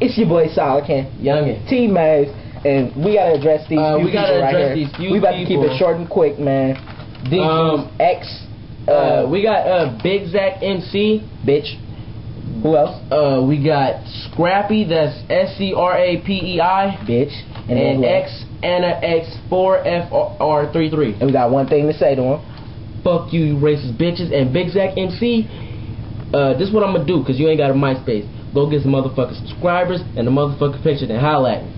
It's your boy Solican, Youngin. T Maze, and we gotta address these Uh, few we gotta people right address these few we about to keep it short and quick, man. DQ's Um, X, uh, Uh, we got uh Big Zach MC. bitch. Who else? Uh, we got Scrappy. That's S C R A P E I. Bitch. then And? X Anna X four F R three three. And we got one thing to say to him. Fuck you, you racist bitches. And Big Zach MC. Uh, this is what I'm gonna do, cause you ain't got a MySpace. Go get some motherfucking subscribers and the motherfucking picture, then holla at me.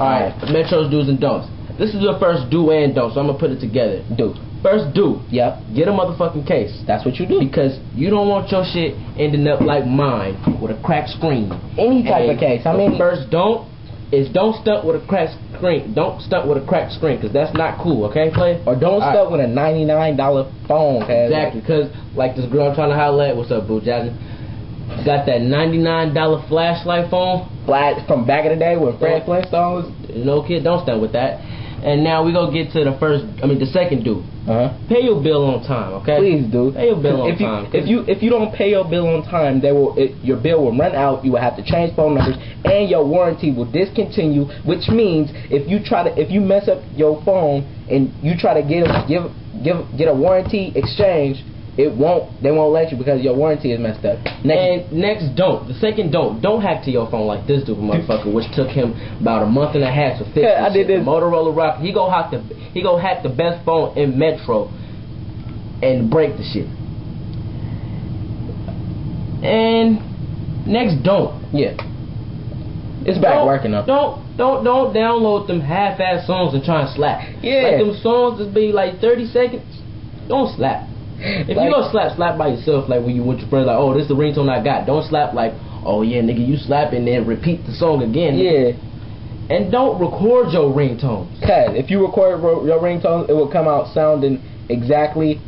Alright, Metro's do's and don'ts. This is the first do and don't, so I'm gonna put it together. Do. First do, Yep. get a motherfucking case. That's what you do. Because you don't want your shit ending up like mine with a cracked screen. Any type And of case. I mean, first don't is don't stunt with a cracked screen. Don't stunt with a cracked screen because that's not cool. Okay, play. or don't All stuck with a ninety-nine dollar phone. Exactly, because like this girl I'm trying to holler at. What's up, Boo Jasmine? Got that ninety-nine dollar flashlight phone. Flat from back in the day when Fred Yeah. Flintstone was. No kid, don't stunt with that. And now we gonna get to the first. I mean, the second do. Uh huh. Pay your bill on time. Okay. Please do. Pay your bill on if you, time. If you if you don't pay your bill on time, they will it, your bill will run out. You will have to change phone numbers, and your warranty will discontinue. Which means if you try to if you mess up your phone and you try to get a, give give get a warranty exchange, it won't. They won't let you because your warranty is messed up. Next, And next, don't. The second, don't. Don't hack to your phone like this dude, motherfucker, which took him about a month and a half to fix. Yeah, I did this. The Motorola Rock. He go hack the. He go hack the best phone in Metro, and break the shit. And next, don't. yeah, it's back don't, working though. Don't don't don't download them half-ass songs and try and slap. Yeah. Like them songs just be like 30 seconds. Don't slap. If Like- you gonna slap, slap by yourself, like when you with your friends, like, oh, this is the ringtone I got. Don't slap like, oh yeah, nigga, you slap and then repeat the song again. Yeah, And don't record your ringtones. cause if you record ro- your ringtone, it will come out sounding exactly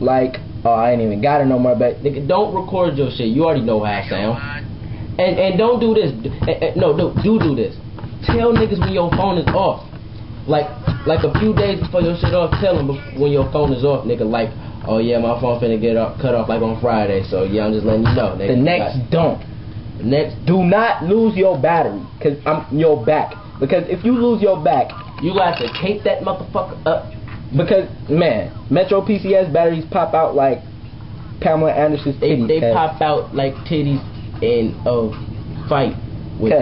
like. Oh, I ain't even got it no more, but Nigga, don't record your shit. You already know how I sound. And and don't do this. Eh, eh, No, no, do do this. Tell niggas when your phone is off. Like like a few days before your shit off, tell them when your phone is off, nigga. Like, oh yeah, my phone finna get off, cut off like on Friday. So yeah, I'm just letting you know. Nigga. the next Like, don't. the next, Do not lose your battery, cause I'm your back. Because if you lose your back, you got to tape that motherfucker up. because man, Metro PCS batteries pop out like Pamela Anderson's They titties. they cuz. pop out like titties in a fight with.